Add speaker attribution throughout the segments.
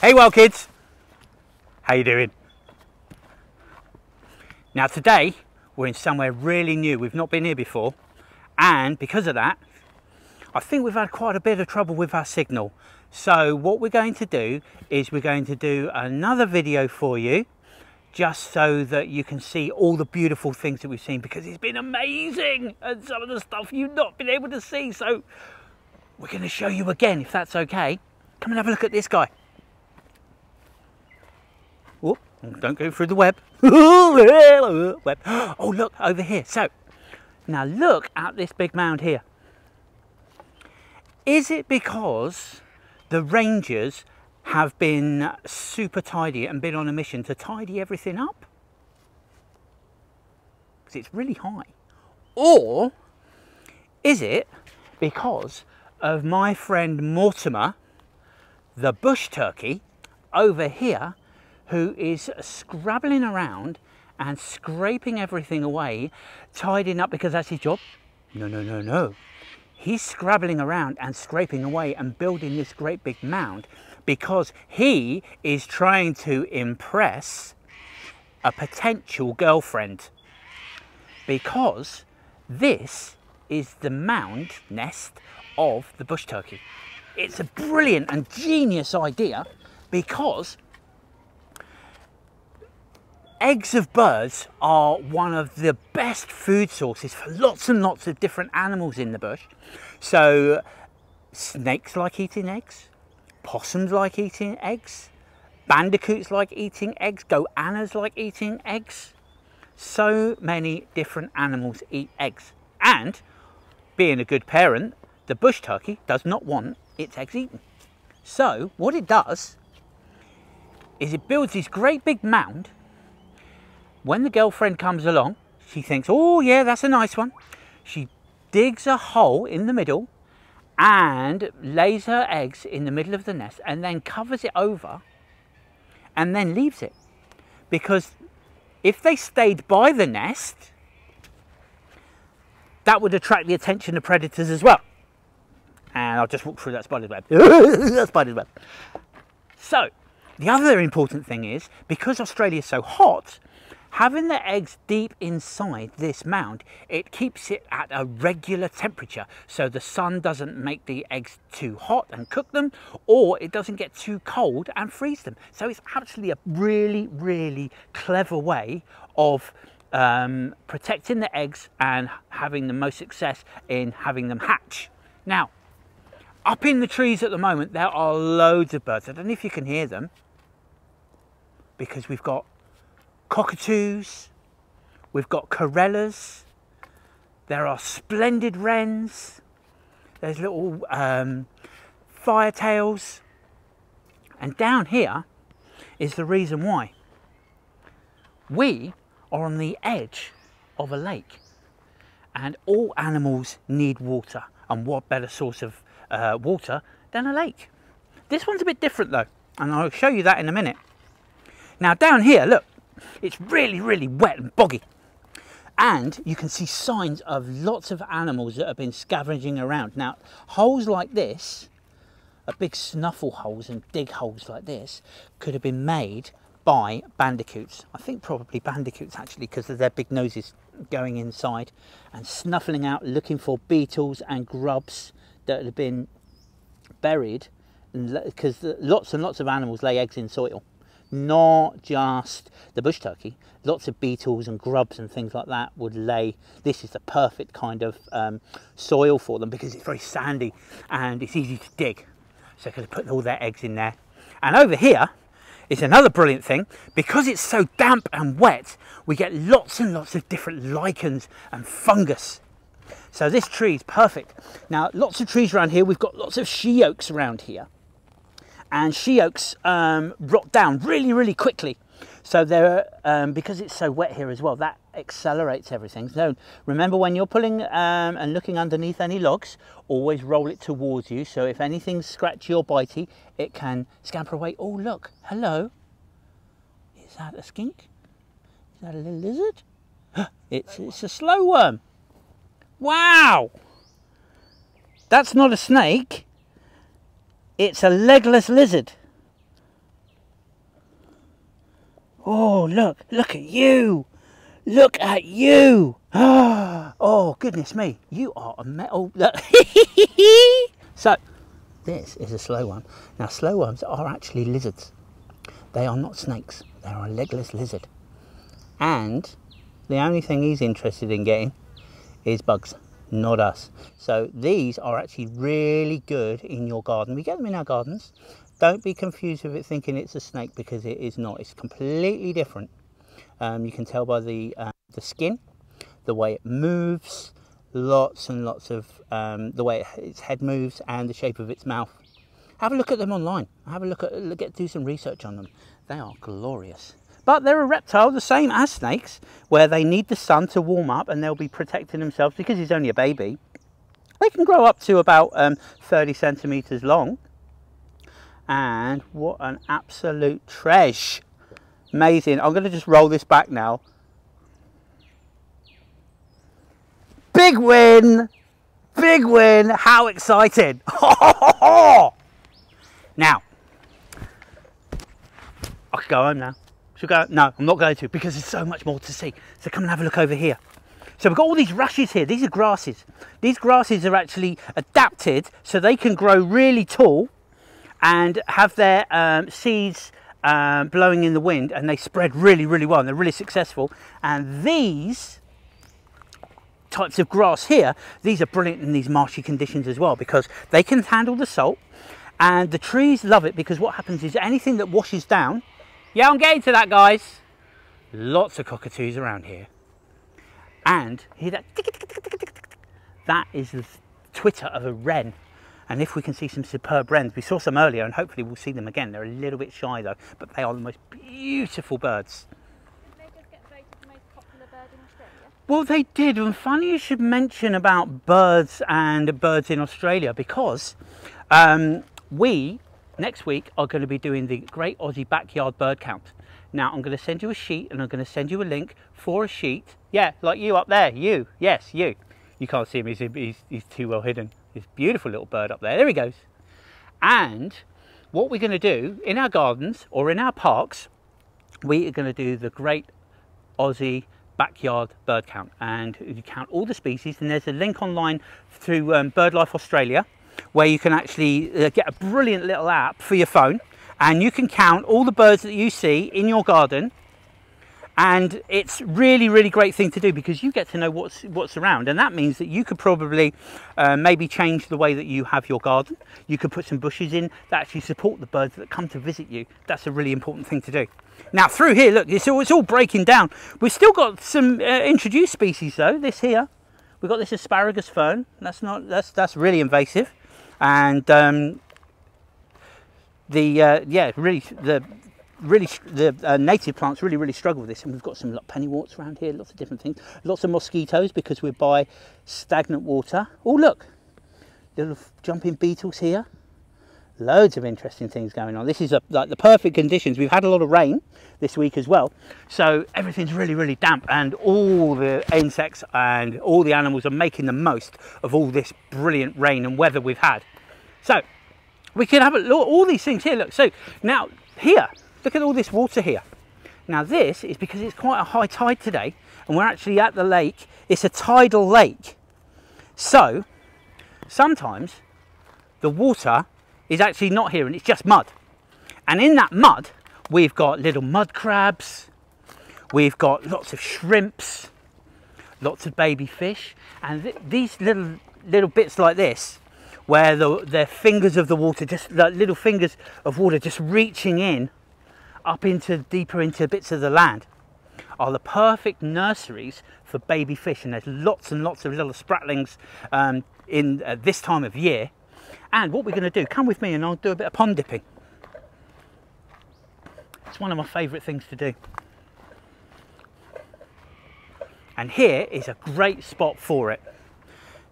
Speaker 1: Hey Wildkids, how you doing? Now today we're in somewhere really new, we've not been here before and because of that I think we've had quite a bit of trouble with our signal. So what we're going to do is we're going to do another video for you just so that you can see all the beautiful things that we've seen because it's been amazing and some of the stuff you've not been able to see. So we're going to show you again if that's okay. Come and have a look at this guy. Whoop, don't go through the web. web. Oh, look over here. So, now look at this big mound here. Is it because the rangers have been super tidy and been on a mission to tidy everything up? Because it's really high. Or is it because of my friend Mortimer, the bush turkey, over here who is scrabbling around and scraping everything away, tidying up because that's his job? No, no, no, no. He's scrabbling around and scraping away and building this great big mound because he is trying to impress a potential girlfriend. Because this is the mound nest of the bush turkey. It's a brilliant and genius idea because eggs of birds are one of the best food sources for lots and lots of different animals in the bush. So snakes like eating eggs, possums like eating eggs, bandicoots like eating eggs, goannas like eating eggs. So many different animals eat eggs. And being a good parent, the bush turkey does not want its eggs eaten. So what it does is it builds this great big mound when the girlfriend comes along, she thinks, oh yeah, that's a nice one. She digs a hole in the middle and lays her eggs in the middle of the nest and then covers it over and then leaves it. Because if they stayed by the nest, that would attract the attention of predators as well. And I'll just walk through that spider's web. that spider's web. So, the other important thing is, because Australia is so hot, Having the eggs deep inside this mound, it keeps it at a regular temperature so the sun doesn't make the eggs too hot and cook them or it doesn't get too cold and freeze them. So it's actually a really, really clever way of um, protecting the eggs and having the most success in having them hatch. Now, up in the trees at the moment, there are loads of birds. I don't know if you can hear them because we've got cockatoos, we've got corellas, there are splendid wrens, there's little um, firetails, and down here is the reason why. We are on the edge of a lake and all animals need water and what better source of uh, water than a lake. This one's a bit different though and I'll show you that in a minute. Now down here, look, it's really, really wet and boggy. And you can see signs of lots of animals that have been scavenging around. Now, holes like this, a big snuffle holes and dig holes like this, could have been made by bandicoots. I think probably bandicoots actually because of their big noses going inside and snuffling out looking for beetles and grubs that have been buried because lots and lots of animals lay eggs in soil not just the bush turkey. Lots of beetles and grubs and things like that would lay. This is the perfect kind of um, soil for them because it's very sandy and it's easy to dig. So they put all their eggs in there. And over here is another brilliant thing. Because it's so damp and wet, we get lots and lots of different lichens and fungus. So this tree is perfect. Now, lots of trees around here. We've got lots of she oaks around here and she oaks um, rot down really, really quickly. So there, um, because it's so wet here as well, that accelerates everything. So remember when you're pulling um, and looking underneath any logs, always roll it towards you. So if anything's scratchy or bitey, it can scamper away. Oh, look, hello. Is that a skink? Is that a little lizard? It's, it's a slow worm. Wow. That's not a snake. It's a legless lizard. Oh, look, look at you. Look at you. Oh, goodness me. You are a metal. So, this is a slow worm. Now, slow worms are actually lizards. They are not snakes. They are a legless lizard. And the only thing he's interested in getting is bugs, not us. So these are actually really good in your garden. We get them in our gardens. Don't be confused with it thinking it's a snake because it is not. It's completely different. Um, you can tell by the, uh, the skin, the way it moves, lots and lots of um, the way its head moves and the shape of its mouth. Have a look at them online. Have a look at, at do some research on them. They are glorious. But they're a reptile the same as snakes, where they need the sun to warm up and they'll be protecting themselves because he's only a baby. They can grow up to about um, 30 centimetres long. And what an absolute treasure. Amazing. I'm going to just roll this back now. Big win. Big win. How excited now i can go home now should go no i'm not going to because there's so much more to see. So come and have a look over here. So we've got all these rushes here. These are grasses. These grasses are actually adapted so they can grow really tall and have their um, seeds um, blowing in the wind and they spread really, really well and they're really successful. And these types of grass here, these are brilliant in these marshy conditions as well because they can handle the salt and the trees love it because what happens is anything that washes down, yeah, I'm getting to that guys. Lots of cockatoos around here. And hear that? That is the twitter of a wren and if we can see some superb wrens, we saw some earlier and hopefully we'll see them again. They're a little bit shy though, but they are the most beautiful birds. Well, they did, and funny you should mention about birds and birds in Australia because um, we next week are going to be doing the Great Aussie Backyard Bird Count. Now, I'm going to send you a sheet and I'm going to send you a link for a sheet. Yeah, like you up there, you, yes, you. You can't see him, he's, he's, he's too well hidden. This beautiful little bird up there. There he goes. And what we're going to do in our gardens or in our parks, we are going to do the great Aussie backyard bird count. And you count all the species. And there's a link online through um, BirdLife Australia where you can actually uh, get a brilliant little app for your phone and you can count all the birds that you see in your garden. And it's really really great thing to do because you get to know what's what's around and that means that you could probably uh, maybe change the way that you have your garden. You could put some bushes in that actually support the birds that come to visit you. That's a really important thing to do. Now through here look it's all, it's all breaking down. We've still got some uh, introduced species though this here. We've got this asparagus fern. That's not that's that's really invasive and um, the uh, yeah really the really the uh, native plants really really struggle with this. And we've got some like, pennyworts around here lots of different things. Lots of mosquitoes because we're by stagnant water. Oh look! Little jumping beetles here loads of interesting things going on this is a, like the perfect conditions we've had a lot of rain this week as well so everything's really really damp and all the insects and all the animals are making the most of all this brilliant rain and weather we've had so we can have a look all these things here look so now here Look at all this water here. Now this is because it's quite a high tide today and we're actually at the lake. It's a tidal lake. So sometimes the water is actually not here and it's just mud. And in that mud, we've got little mud crabs, we've got lots of shrimps, lots of baby fish, and th these little little bits like this, where the, the fingers of the water, just like little fingers of water just reaching in up into deeper into bits of the land are the perfect nurseries for baby fish. And there's lots and lots of little spratlings um, in uh, this time of year and what we're going to do come with me and I'll do a bit of pond dipping. It's one of my favorite things to do. And here is a great spot for it.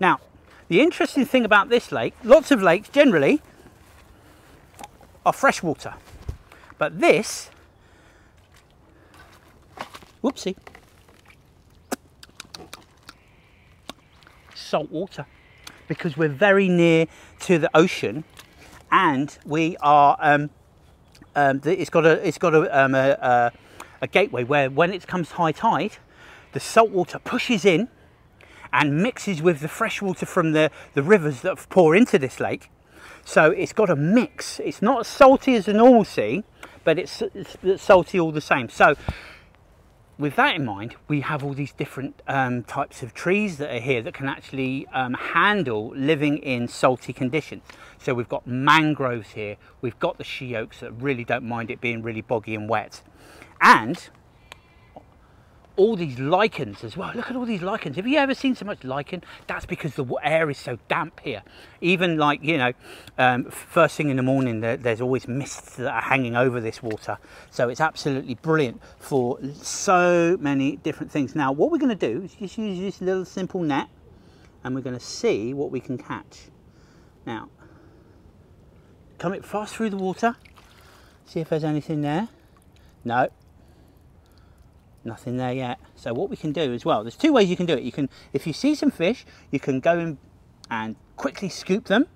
Speaker 1: Now the interesting thing about this lake lots of lakes generally are freshwater but this, whoopsie, salt water because we're very near to the ocean and we are um, um, it's got a it's got a, um, a, a gateway where when it comes high tide, the salt water pushes in and mixes with the fresh water from the, the rivers that pour into this lake. So it's got a mix. It's not as salty as a normal sea, but it's, it's salty all the same. So with that in mind, we have all these different um, types of trees that are here that can actually um, handle living in salty conditions. So we've got mangroves here, we've got the she oaks that really don't mind it being really boggy and wet. And all these lichens as well. Look at all these lichens. Have you ever seen so much lichen? That's because the air is so damp here. Even like, you know, um, first thing in the morning, there, there's always mists that are hanging over this water. So it's absolutely brilliant for so many different things. Now, what we're going to do is just use this little simple net and we're going to see what we can catch. Now, come it fast through the water. See if there's anything there. No, nothing there yet. So what we can do as well, there's two ways you can do it. You can, if you see some fish, you can go in and quickly scoop them,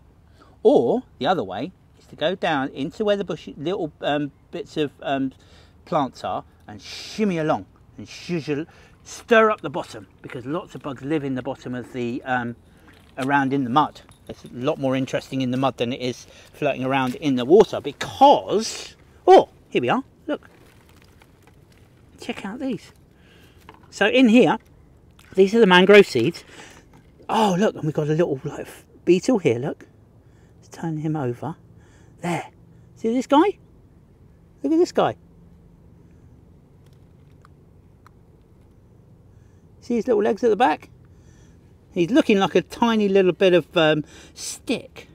Speaker 1: or the other way is to go down into where the bush, little um, bits of um, plants are and shimmy along and stir up the bottom because lots of bugs live in the bottom of the, um, around in the mud. It's a lot more interesting in the mud than it is floating around in the water because, oh, here we are, check out these. So in here, these are the mangrove seeds. Oh, look, and we've got a little like, beetle here, look. Let's turn him over. There. See this guy? Look at this guy. See his little legs at the back? He's looking like a tiny little bit of um, stick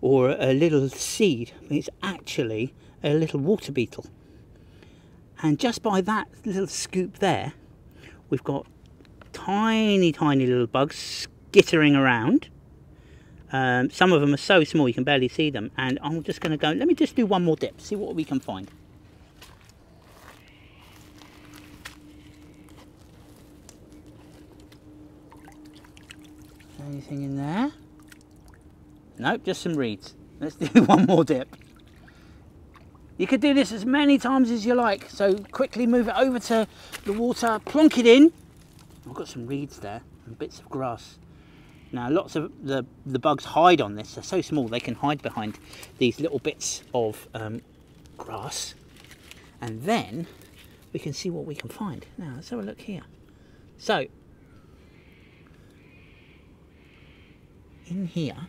Speaker 1: or a little seed. It's actually a little water beetle. And just by that little scoop there, we've got tiny, tiny little bugs skittering around. Um, some of them are so small you can barely see them. And I'm just going to go, let me just do one more dip, see what we can find. Anything in there? Nope, just some reeds. Let's do one more dip. You could do this as many times as you like. So quickly move it over to the water, plonk it in. I've got some reeds there and bits of grass. Now lots of the, the bugs hide on this. They're so small they can hide behind these little bits of um, grass. And then we can see what we can find. Now let's have a look here. So in here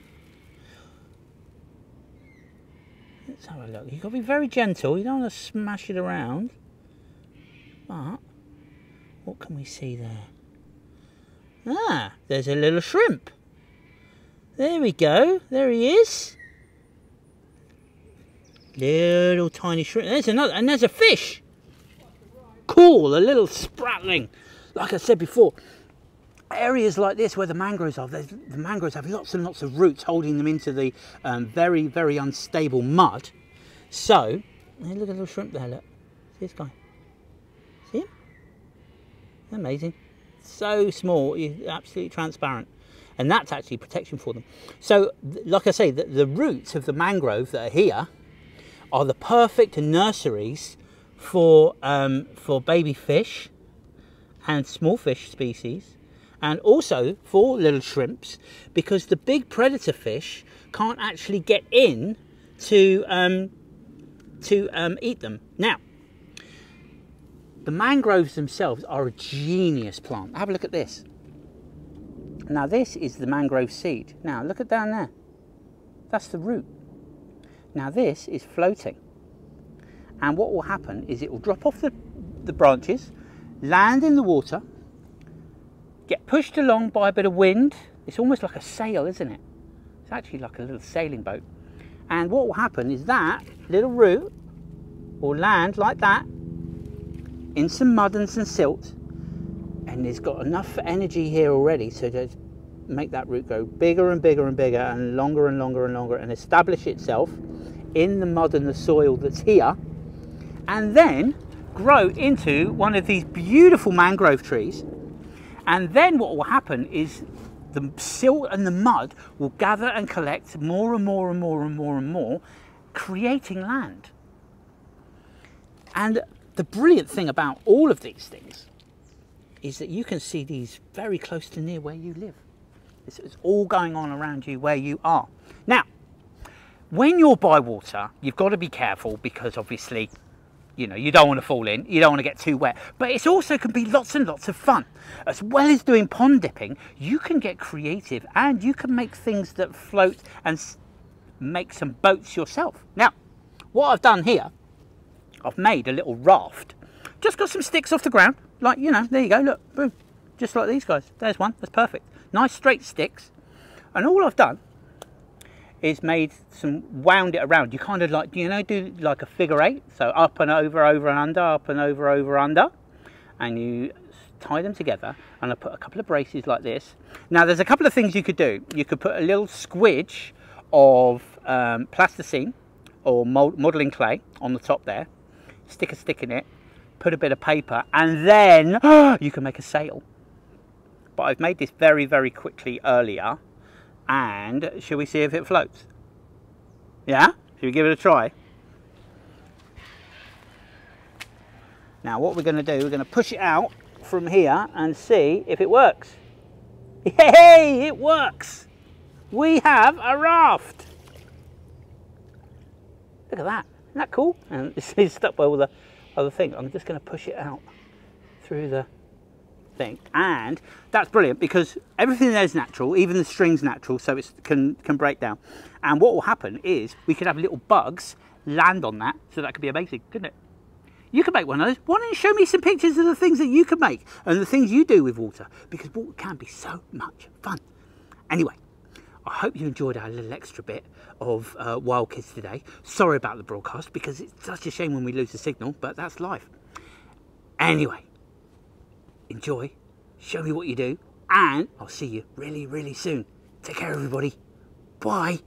Speaker 1: Let's have a look. You've got to be very gentle. You don't want to smash it around. But, what can we see there? Ah, there's a little shrimp. There we go. There he is. Little tiny shrimp. There's another, and there's a fish. Cool, a little spratling. Like I said before, areas like this where the mangroves are, the mangroves have lots and lots of roots holding them into the um, very, very unstable mud. So, look at the little shrimp there, look. See this guy? See him? Amazing. So small, absolutely transparent. And that's actually protection for them. So, like I say, the, the roots of the mangrove that are here are the perfect nurseries for, um, for baby fish and small fish species and also for little shrimps because the big predator fish can't actually get in to um, to um, eat them. Now, the mangroves themselves are a genius plant. Have a look at this. Now this is the mangrove seed. Now look at down there. That's the root. Now this is floating. And what will happen is it will drop off the, the branches, land in the water, get pushed along by a bit of wind. It's almost like a sail, isn't it? It's actually like a little sailing boat. And what will happen is that little root will land like that in some mud and some silt. And it's got enough energy here already so to make that root go bigger and bigger and bigger and longer and longer and longer and establish itself in the mud and the soil that's here. And then grow into one of these beautiful mangrove trees and then what will happen is the silt and the mud will gather and collect more and more and more and more and more, creating land. And the brilliant thing about all of these things is that you can see these very close to near where you live. It's, it's all going on around you where you are. Now, when you're by water, you've got to be careful because obviously, you know, you don't want to fall in, you don't want to get too wet, but it also can be lots and lots of fun. As well as doing pond dipping, you can get creative and you can make things that float and make some boats yourself. Now, what I've done here, I've made a little raft. Just got some sticks off the ground, like, you know, there you go, look, boom, just like these guys. There's one, that's perfect. Nice straight sticks. And all I've done is made some wound it around. You kind of like, you know, do like a figure eight. So up and over, over and under, up and over, over, under. And you tie them together and I put a couple of braces like this. Now there's a couple of things you could do. You could put a little squidge of um, plasticine or modelling clay on the top there, stick a stick in it, put a bit of paper, and then you can make a sail. But I've made this very, very quickly earlier, and shall we see if it floats? Yeah? Shall we give it a try? Now what we're going to do, we're going to push it out from here and see if it works. Yay! It works! We have a raft! Look at that. Isn't that cool? And it's stuck by all the other things. I'm just going to push it out through the thing. And that's brilliant because everything there is natural, even the string's natural, so it can, can break down. And what will happen is we could have little bugs land on that, so that could be amazing, couldn't it? You could make one of those. Why don't you show me some pictures of the things that you can make and the things you do with water? Because water can be so much fun. Anyway, I hope you enjoyed our little extra bit of uh, Wild Kids today. Sorry about the broadcast because it's such a shame when we lose the signal, but that's life. Anyway, enjoy, show me what you do, and I'll see you really, really soon. Take care, everybody. Bye.